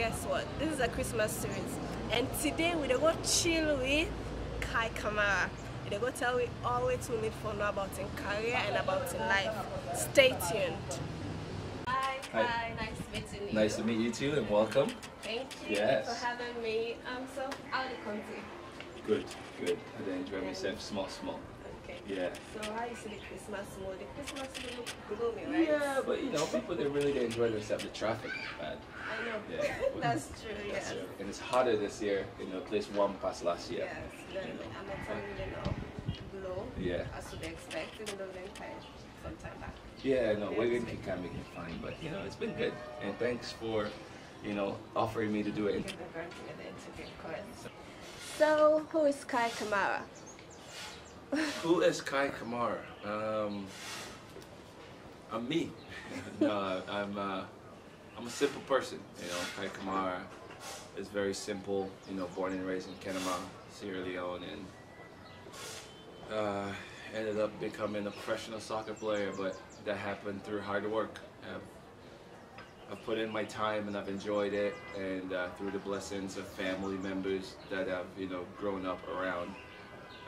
guess what? This is a Christmas series. And today we're going go chill with Kei Kamara. They go tell we all we to need for know about in career and about in life. Stay tuned. Hi, Hi. hi, nice meeting you. Nice to meet you too, and welcome. Thank you Yes. for having me. Um, so how the country? Good, good. I enjoy myself, small, small. Yeah. So how you see the Christmas mood? The Christmas mood look gloomy, right? Yeah, but you know, people they really they enjoy themselves. The traffic is bad. I know. Yeah. That's true. Yes. That's it. And it's hotter this year. You know, place warm past last year. Yes. Then You know. I'm not telling you now. Blow. Yeah. As to be expected in the time sometime back. Yeah, no, Wigan can kind of make fine, but you know, it's been good. And thanks for, you know, offering me to do it. Get the grant together into the course. So who is Kei Kamara? Who is Kei Kamara? Um, I'm me. no, I'm uh, I'm a simple person. You know, Kei Kamara is very simple. You know, born and raised in Kenema, Sierra Leone, and uh, ended up becoming a professional soccer player. But that happened through hard work. I've, I've put in my time and I've enjoyed it, and uh, through the blessings of family members that I've you know grown up around.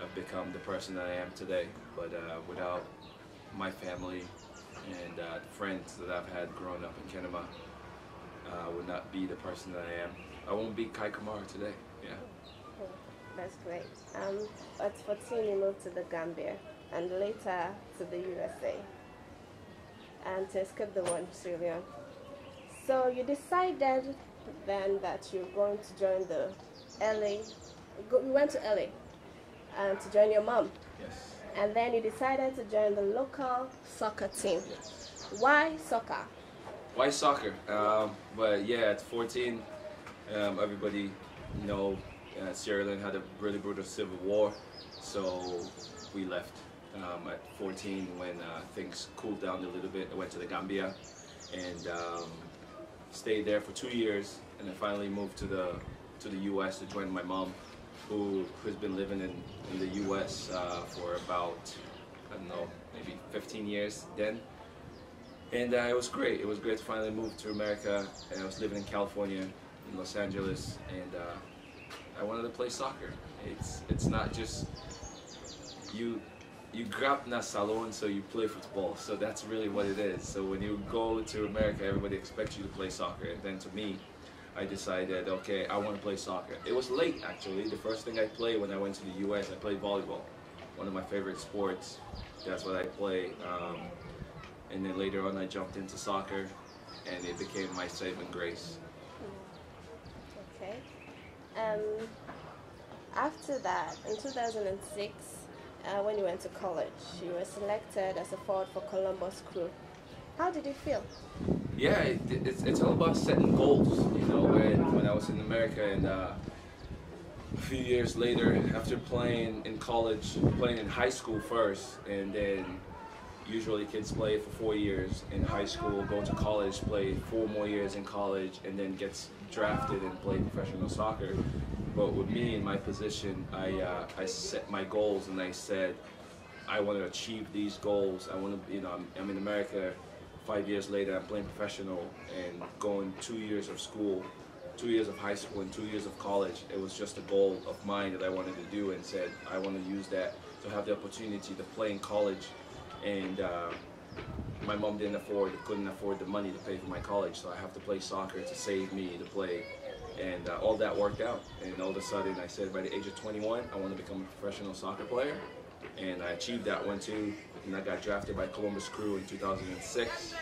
I've become the person that I am today. But uh, without my family and uh, friends that I've had growing up in Kenema, uh, I would not be the person that I am. I won't be Kei Kamara today. Yeah. That's great. Um, at 14 you moved to the Gambia and later to the USA and to escape the Sierra Leone. So you decided then that you're going to join the LA, you went to LA um, to join your mom Yes. and then you decided to join the local soccer team. Yes. Why soccer? Why soccer? Um, but yeah, at 14, um, everybody you know uh, Sierra Leone had a really brutal civil war, so we left um, at 14 when uh, things cooled down a little bit. I went to the Gambia and um, stayed there for two years, and then finally moved to the to the U.S. to join my mom, who has been living in, in the U.S. Uh, for about I don't know maybe 15 years then. And uh, it was great. It was great to finally move to America. And I was living in California, in Los Angeles, and uh, I wanted to play soccer. It's it's not just you you grab na Salone so you play football. So that's really what it is. So when you go to America, everybody expects you to play soccer. And then to me, I decided, okay, I want to play soccer. It was late actually. The first thing I played when I went to the U.S., I played volleyball, one of my favorite sports. That's what I play. Um, and then later on, I jumped into soccer, and it became my saving grace. Okay. Um, after that, in 2006, uh, when you went to college, you were selected as a forward for Columbus Crew. How did you feel? Yeah, it, it's, it's all about setting goals. You know, when, when I was in America and uh, a few years later, after playing in college, playing in high school first, and then usually kids play for four years in high school, go to college, play four more years in college, and then gets drafted and play professional soccer. But with me in my position, I, uh, I set my goals and I said, I want to achieve these goals. I want to, you know, I'm, I'm in America. Five years later, I'm playing professional and going two years of school, two years of high school, and two years of college. It was just a goal of mine that I wanted to do, and said I want to use that to have the opportunity to play in college. And uh, my mom didn't afford, couldn't afford the money to pay for my college, so I have to play soccer to save me to play. And uh, all that worked out. And all of a sudden, I said by the age of 21, I want to become a professional soccer player and I achieved that one too. And I got drafted by Columbus Crew in 2006.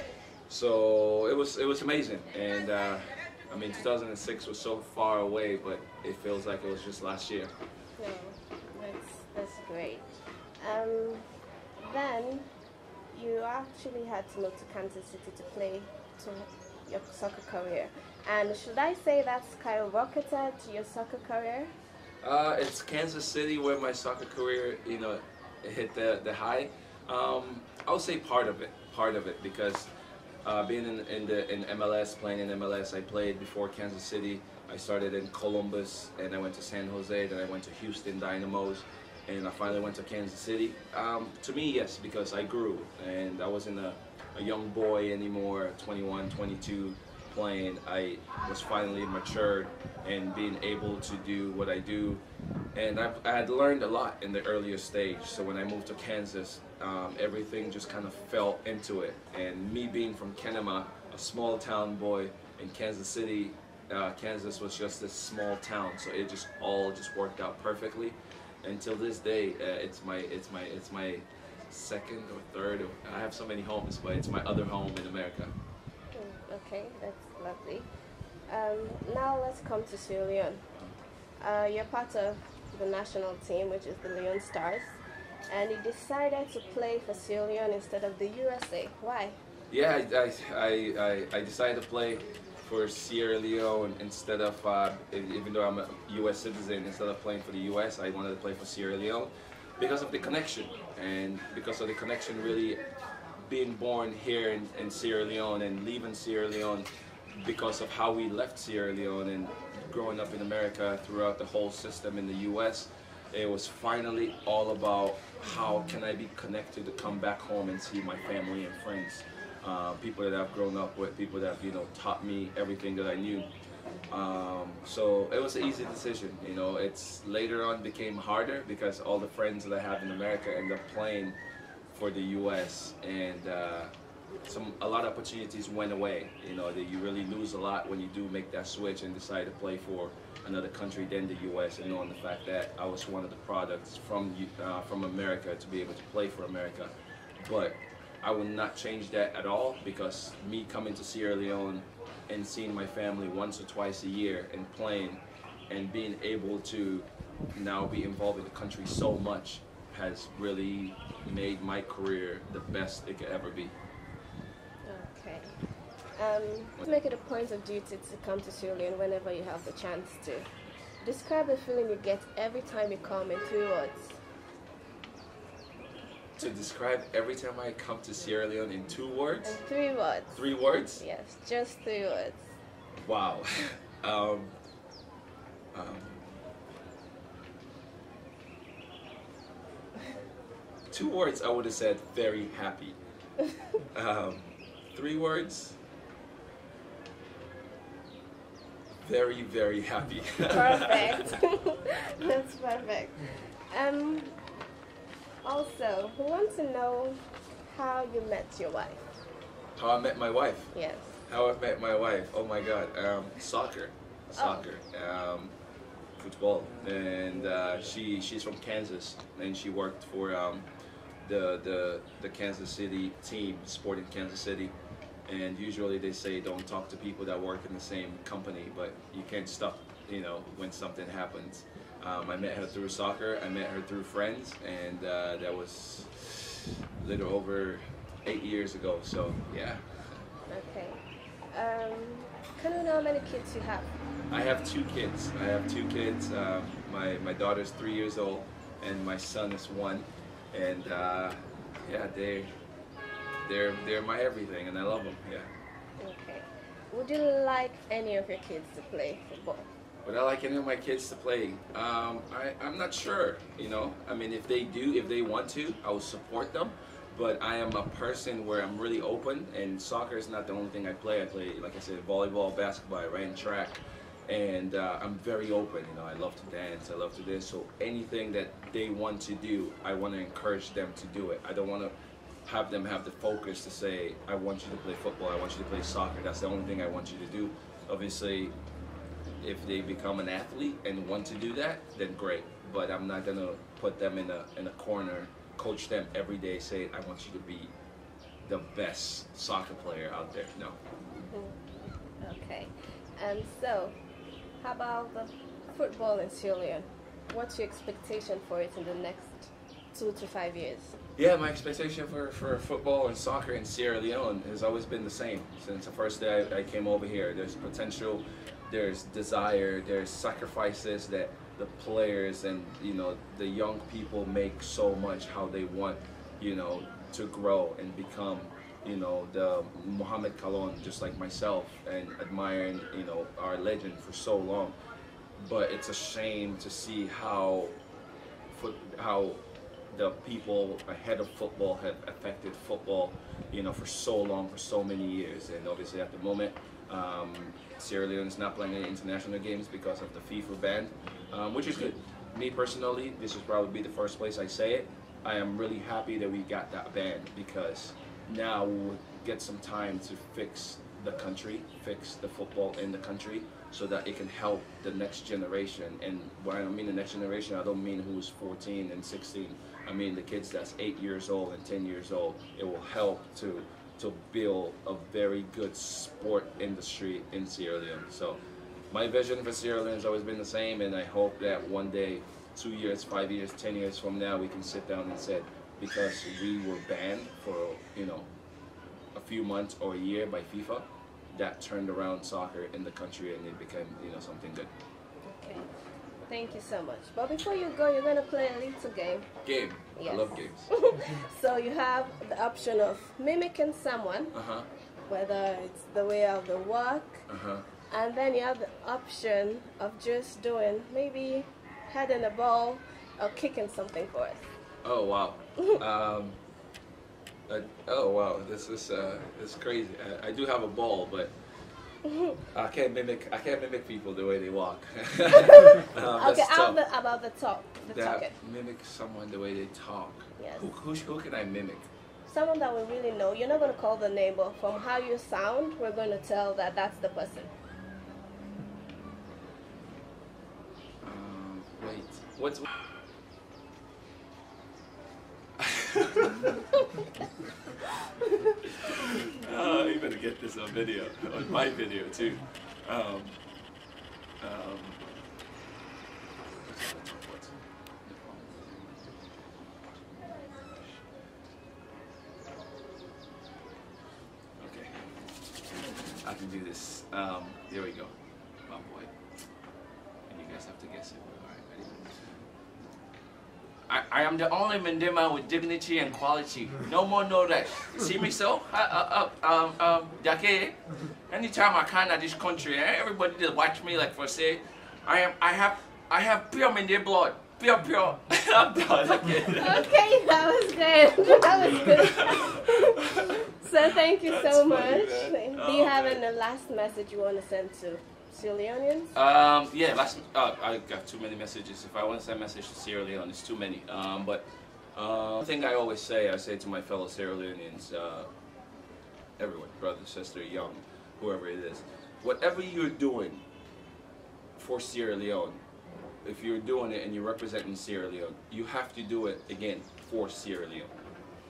So it was it was amazing. And uh, I mean, 2006 was so far away, but it feels like it was just last year. No, that's, that's great. Um, then you actually had to move to Kansas City to play to your soccer career. And should I say of to your soccer career? Uh, it's Kansas City where my soccer career, you know, hit the the high. Um, I would say part of it, part of it, because uh, being in, in the in MLS, playing in MLS, I played before Kansas City. I started in Columbus, and I went to San Jose. Then I went to Houston Dynamos, and I finally went to Kansas City. Um, to me, yes, because I grew, and I wasn't a, a young boy anymore, 21, 22, playing, I was finally matured and being able to do what I do. And I've, I had learned a lot in the earlier stage. So when I moved to Kansas, um, everything just kind of fell into it. And me being from Kenema, a small town boy in Kansas City, uh, Kansas was just this small town. So it just all just worked out perfectly. Until this day, uh, it's my it's my it's my second or third. I have so many homes, but it's my other home in America. Okay, that's lovely. Um, now let's come to Sierra Leone. Uh, you're part of the national team, which is the Leone Stars, and you decided to play for Sierra Leone instead of the USA. Why? Yeah, I, I, I, I- I decided to play for Sierra Leone instead of, uh, even though I'm a U.S. citizen, instead of playing for the U.S., I wanted to play for Sierra Leone because of the connection and because of the connection really being born here in, in Sierra Leone and leaving Sierra Leone because of how we left Sierra Leone and growing up in America throughout the whole system in the U.S. It was finally all about how can I be connected to come back home and see my family and friends, uh, people that I've grown up with, people that have you know taught me everything that I knew. Um, so it was an easy decision. You know, it's later on became harder because all the friends that I have in America end up playing for the U.S. and uh, some a lot of opportunities went away. You know, that you really lose a lot when you do make that switch and decide to play for another country than the U.S. and knowing the fact that I was one of the products from uh, from America to be able to play for America. But I will not change that at all because me coming to Sierra Leone and seeing my family once or twice a year and playing and being able to now be involved in the country so much has really made my career the best it could ever be. Okay. Um, make it a point of duty to come to Sierra Leone whenever you have the chance to. Describe the feeling you get every time you come in three words. To describe every time I come to Sierra Leone in two words, In three words. three words, Yes, just three words. wow. um, um, two words, I would have said very happy. Um, three words, very, very happy. Perfect. That's perfect. Um, also, we want to know how you met your wife. How I met my wife. Yes. How I met my wife. Oh my God. Um, soccer. Soccer. Um, football. And uh, she she's from Kansas, and she worked for um, the the the Kansas City team, Sporting Kansas City. And usually they say don't talk to people that work in the same company, but you can't stop. You know when something happens. Um, I met her through soccer. I met her through friends, and uh, that was a little over eight years ago. So yeah. Okay. Um, can we know how many kids you have? I have two kids. I have two kids. Um, my my daughter's three years old, and my son is one. And uh, yeah, they they're they're my everything, and I love them. Yeah. Okay. Would you like any of your kids to play football? Would I like any of my kids to play? Um, I, I'm not sure. You know, I mean, if they do, if they want to, I will support them. But I am a person where I'm really open, and soccer is not the only thing I play. I play, like I said, volleyball, basketball, I ran track, and uh, I'm very open. You know, I love to dance, I love to this. So anything that they want to do, I want to encourage them to do it. I don't want to have them have the focus to say, I want you to play football, I want you to play soccer. That's the only thing I want you to do. Obviously, if they become an athlete and want to do that, then great. But I'm not gonna put them in a in a corner, coach them every day, say I want you to be the best soccer player out there. No. Okay. And so, how about the football in Sierra Leone? What's your expectation for it in the next two to five years? Yeah, my expectation for, for football and soccer in Sierra Leone has always been the same since the first day I, I came over here. There's potential, there's desire, there's sacrifices that the players and you know the young people make so much how they want you know to grow and become you know the Mohamed Kallon just like myself and admiring you know our legend for so long but it's a shame to see how foot, how the people ahead of football have affected football, you know, for so long, for so many years. And obviously at the moment, um, Sierra Leone is not playing any international games because of the FIFA ban, um, which is good. Me personally, this will probably be the first place I say it. I am really happy that we got that ban because now we'll get some time to fix the country, fix the football in the country so that it can help the next generation. And when I mean the next generation, I don't mean who's 14 and 16. I mean the kids that's eight years old and 10 years old. It will help to to build a very good sport industry in Sierra Leone. So my vision for Sierra Leone has always been the same, and I hope that one day, two years, five years, 10 years from now, we can sit down and say, because we were banned for, you know, a few months or a year by FIFA, that turned around soccer in the country and it became, you know, something good. Okay. Thank you so much. But before you go, you're gonna play a little game. Game. Yes. I love games. So you have the option of mimicking someone, Uh huh. whether it's the way of the walk, Uh huh. and then you have the option of just doing maybe heading a ball or kicking something for us. Oh wow. um, oh wow. This is uh, this is crazy. I, I do have a ball, but I can't mimic. I can't mimic people the way they walk. um, okay, that's how tough. the, about the talk, the that talking. mimic someone the way they talk. Yes. Who, who, who can I mimic? Someone that we really know. You're not going to call the neighbor. from how you sound, we're going to tell that that's the person. Um, wait. What's? Oh, you better get this on video, on my video too. Um, um, okay, I can do this. Um, here we go. Oh boy. And you guys have to guess it. Alright, ready? I, I am the only Mandema with dignity and quality. No more, no less. See me so? Uh, uh, uh, um, um, Jackie, anytime I come to this country, eh, everybody just watch me like for say, I am, I have, I have pure Mende blood. Pure, pure. I'm done. Okay. Okay, that was good. That was good. so thank you That's so funny, much. man. Do Oh, you have man. any last message you want to send to Sierra Leoneans? Um, yeah, last, uh, I got too many messages. If I want to send a message to Sierra Leone, it's too many. Um, but uh, thing I always say, I say to my fellow Sierra Leoneans, uh, everyone, brother, sister, young, whoever it is, whatever you're doing for Sierra Leone, if you're doing it and you're representing Sierra Leone, you have to do it again for Sierra Leone.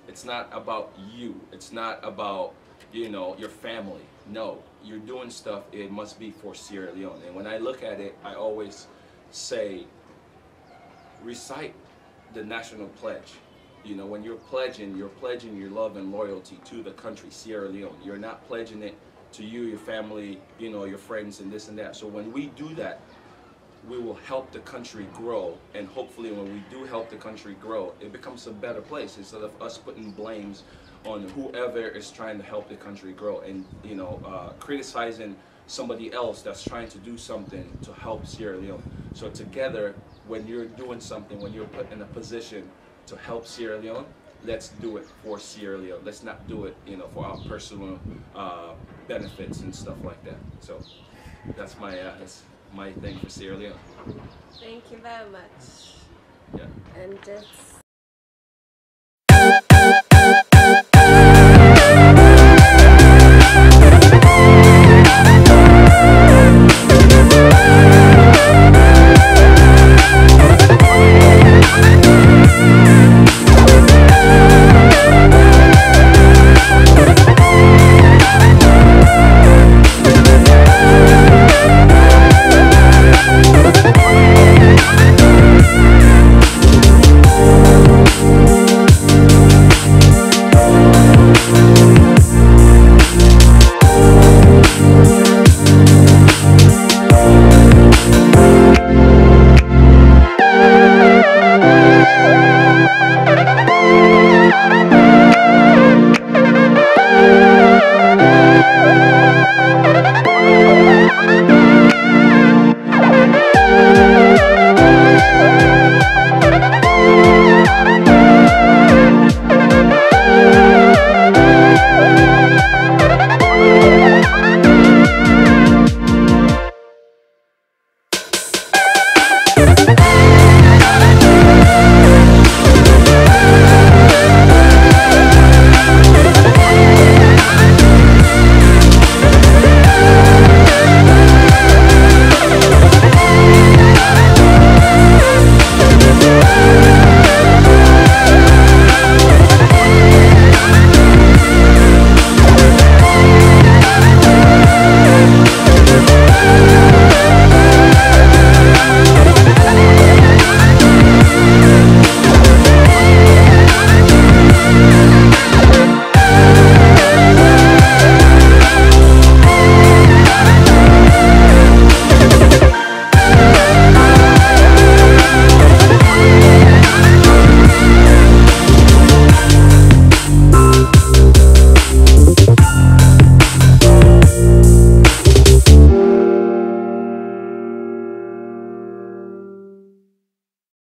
It's not about you. It's not about, you know, your family. No, you're doing stuff, it must be for Sierra Leone. And when I look at it, I always say, recite the national pledge. You know, when you're pledging, you're pledging your love and loyalty to the country, Sierra Leone. You're not pledging it to you, your family, you know, your friends, and this and that. So when we do that, we will help the country grow and hopefully when we do help the country grow it becomes a better place instead of us putting blames on whoever is trying to help the country grow and you know uh, criticizing somebody else that's trying to do something to help Sierra Leone so together when you're doing something when you're put in a position to help Sierra Leone let's do it for Sierra Leone let's not do it you know for our personal uh, benefits and stuff like that so that's my uh, that's my thing for Sierra Leone. Thank you very much. Yeah. And just